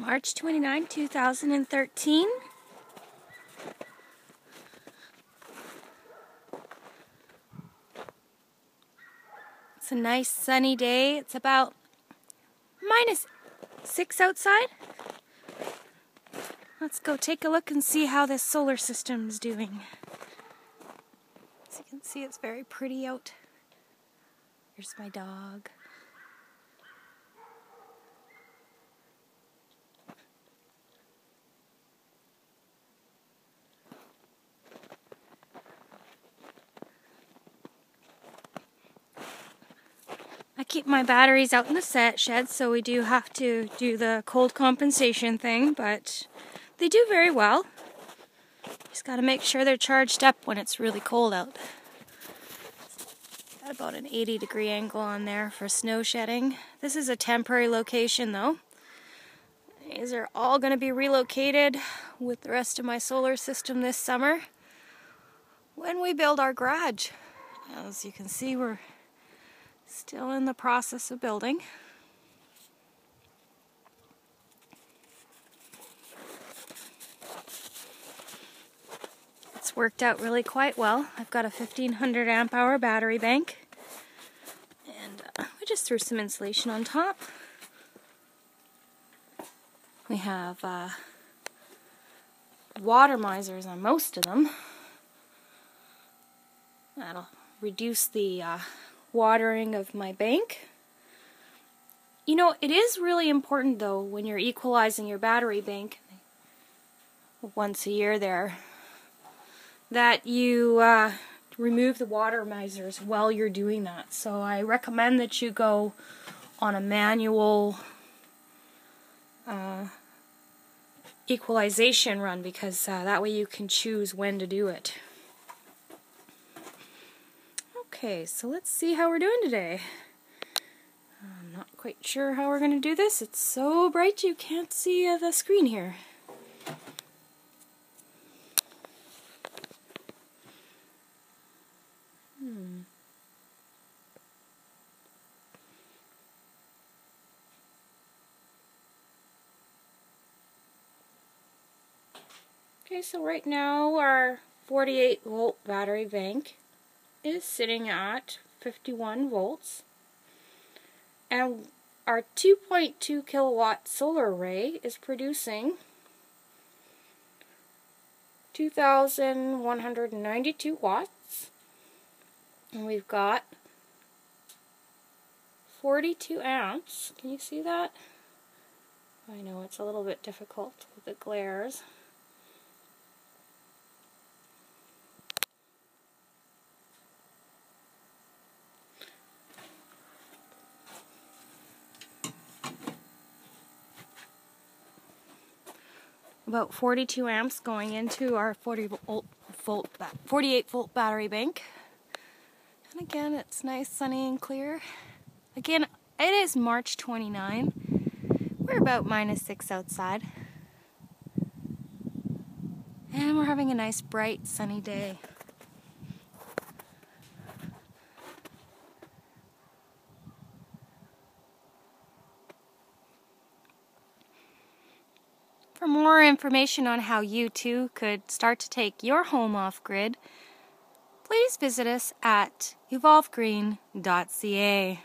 March 29, 2013. It's a nice sunny day. It's about minus six outside. Let's go take a look and see how this solar system is doing. As you can see, it's very pretty out. Here's my dog. Keep my batteries out in the set shed, so we do have to do the cold compensation thing, but they do very well. Just got to make sure they're charged up when it's really cold out. Got about an 80 degree angle on there for snow shedding. This is a temporary location though. These are all going to be relocated with the rest of my solar system this summer when we build our garage. As you can see, we're Still in the process of building. It's worked out really quite well. I've got a 1500 amp hour battery bank and uh, we just threw some insulation on top. We have uh, water misers on most of them. That'll reduce the uh, watering of my bank. You know, it is really important though when you're equalizing your battery bank once a year there that you uh, remove the water misers while you're doing that. So I recommend that you go on a manual uh, equalization run because uh, that way you can choose when to do it. Okay, so let's see how we're doing today. I'm not quite sure how we're going to do this. It's so bright you can't see uh, the screen here. Hmm. Okay, so right now our 48 volt battery bank is sitting at 51 volts and our 2.2 kilowatt solar array is producing 2,192 watts and we've got 42 amps. Can you see that? I know it's a little bit difficult with the glares. About 42 amps going into our 40 volt, volt 48 volt battery bank. And again, it's nice, sunny, and clear. Again, it is March 29. We're about minus 6 outside. And we're having a nice, bright, sunny day. For more information on how you too could start to take your home off grid, please visit us at evolvegreen.ca.